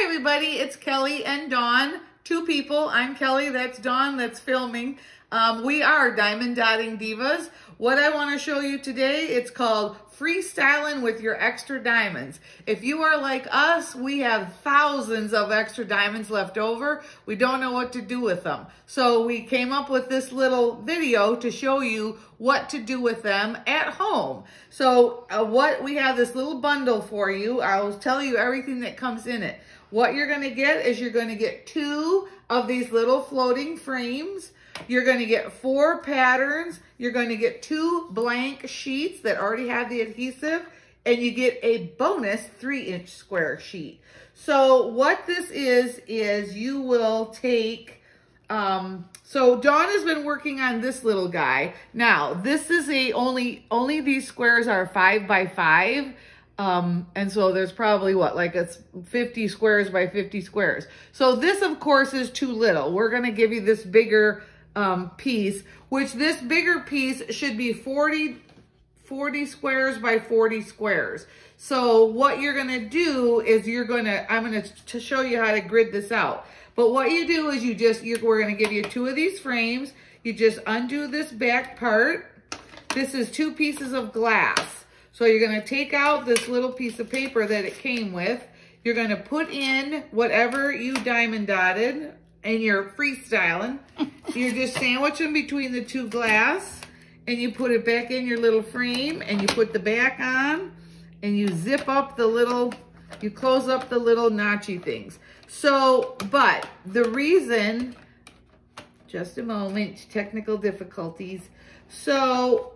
Hi, everybody. It's Kelly and Dawn. Two people. I'm Kelly. That's Dawn. That's filming. Um, we are Diamond Dotting Divas. What I want to show you today, it's called Freestyling with Your Extra Diamonds. If you are like us, we have thousands of extra diamonds left over. We don't know what to do with them. So we came up with this little video to show you what to do with them at home. So uh, what we have this little bundle for you. I'll tell you everything that comes in it. What you're going to get is you're going to get two of these little floating frames. You're going to get four patterns. You're going to get two blank sheets that already have the adhesive and you get a bonus three inch square sheet. So what this is, is you will take, um, so Dawn has been working on this little guy. Now, this is a, only, only these squares are five by five. Um, and so there's probably what, like it's 50 squares by 50 squares. So this of course is too little. We're going to give you this bigger um, piece, which this bigger piece should be 40, 40 squares by 40 squares. So what you're gonna do is you're gonna, I'm gonna to show you how to grid this out. But what you do is you just, you, we're gonna give you two of these frames. You just undo this back part. This is two pieces of glass. So you're gonna take out this little piece of paper that it came with. You're gonna put in whatever you diamond dotted and you're freestyling. you're just sandwiching between the two glass and you put it back in your little frame and you put the back on and you zip up the little, you close up the little notchy things. So, but the reason, just a moment, technical difficulties. So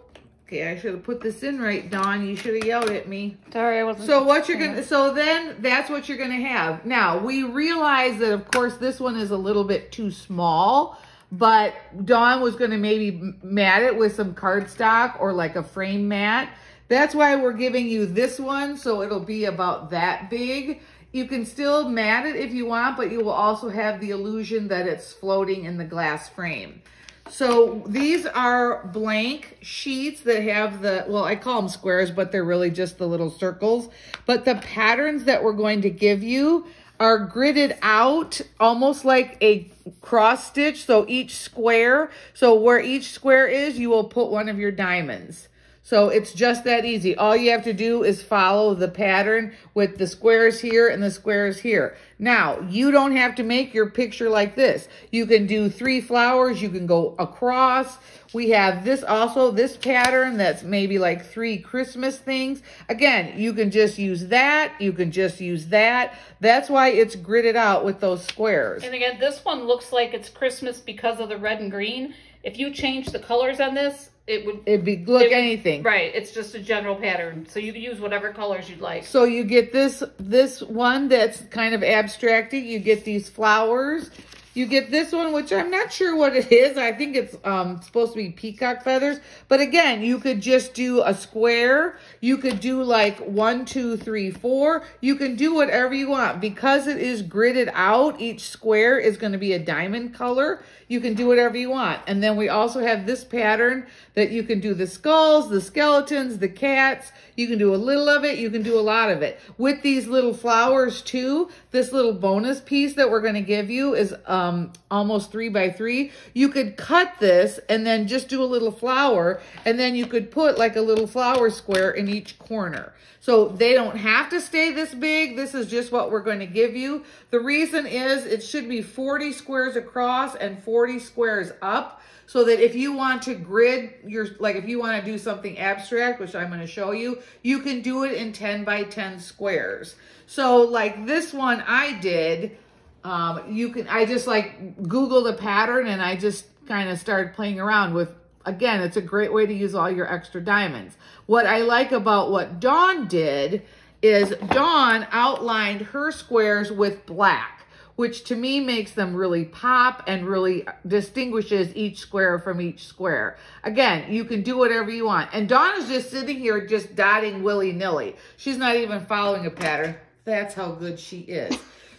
Okay, I should have put this in right, Dawn. You should have yelled at me. Sorry, I wasn't. So what you're gonna, so then that's what you're gonna have. Now we realize that of course this one is a little bit too small, but Dawn was gonna maybe mat it with some cardstock or like a frame mat. That's why we're giving you this one, so it'll be about that big. You can still mat it if you want, but you will also have the illusion that it's floating in the glass frame. So these are blank sheets that have the, well, I call them squares, but they're really just the little circles. But the patterns that we're going to give you are gridded out almost like a cross stitch. So each square, so where each square is, you will put one of your diamonds. So it's just that easy. All you have to do is follow the pattern with the squares here and the squares here. Now, you don't have to make your picture like this. You can do three flowers. You can go across. We have this also, this pattern that's maybe like three Christmas things. Again, you can just use that. You can just use that. That's why it's gridded out with those squares. And again, this one looks like it's Christmas because of the red and green. If you change the colors on this, it would it'd be look it, anything right it's just a general pattern so you can use whatever colors you'd like so you get this this one that's kind of abstracted you get these flowers you get this one, which I'm not sure what it is. I think it's um, supposed to be peacock feathers. But again, you could just do a square. You could do like one, two, three, four. You can do whatever you want. Because it is gridded out, each square is going to be a diamond color. You can do whatever you want. And then we also have this pattern that you can do the skulls, the skeletons, the cats. You can do a little of it. You can do a lot of it. With these little flowers too, this little bonus piece that we're going to give you is um, Um, almost three by three. You could cut this and then just do a little flower and then you could put like a little flower square in each corner. So they don't have to stay this big. This is just what we're going to give you. The reason is it should be 40 squares across and 40 squares up so that if you want to grid your, like if you want to do something abstract, which I'm going to show you, you can do it in 10 by 10 squares. So like this one I did, um, you can, I just like Googled a pattern and I just kind of started playing around with, again, it's a great way to use all your extra diamonds. What I like about what Dawn did is Dawn outlined her squares with black which to me makes them really pop and really distinguishes each square from each square. Again, you can do whatever you want. And Donna's just sitting here just dotting willy-nilly. She's not even following a pattern. That's how good she is.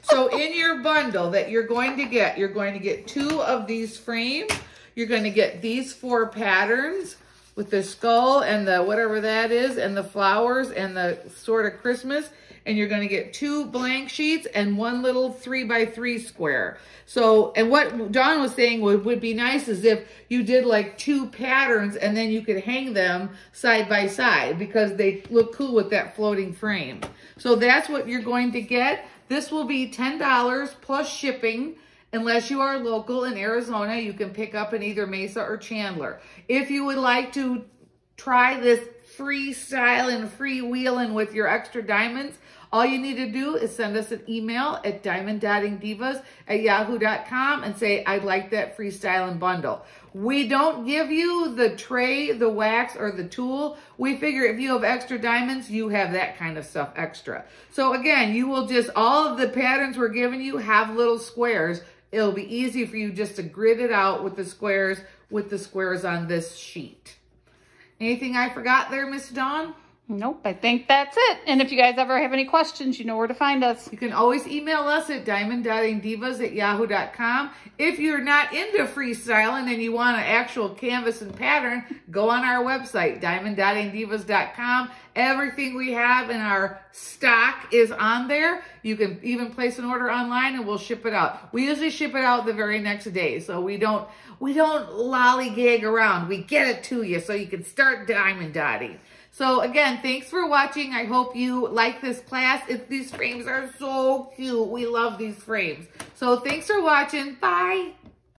So in your bundle that you're going to get, you're going to get two of these frames. You're going to get these four patterns with the skull and the whatever that is and the flowers and the sort of Christmas. and you're gonna get two blank sheets and one little three by three square. So, and what Dawn was saying would, would be nice is if you did like two patterns and then you could hang them side by side because they look cool with that floating frame. So that's what you're going to get. This will be $10 plus shipping. Unless you are local in Arizona, you can pick up in either Mesa or Chandler. If you would like to try this freestyle and freewheeling with your extra diamonds, all you need to do is send us an email at diamond.divas at yahoo.com and say, I'd like that freestyling bundle. We don't give you the tray, the wax, or the tool. We figure if you have extra diamonds, you have that kind of stuff extra. So again, you will just, all of the patterns we're giving you have little squares It'll be easy for you just to grid it out with the squares, with the squares on this sheet. Anything I forgot there, Miss Dawn? Nope, I think that's it. And if you guys ever have any questions, you know where to find us. You can always email us at diamond.divas at yahoo.com. If you're not into freestyling and you want an actual canvas and pattern, go on our website, diamond.divas.com. Everything we have in our stock is on there. You can even place an order online and we'll ship it out. We usually ship it out the very next day, so we don't we don't lollygag around. We get it to you so you can start diamond dotting. So again, thanks for watching. I hope you like this class. It, these frames are so cute. We love these frames. So thanks for watching. Bye.